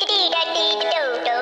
Do do do do do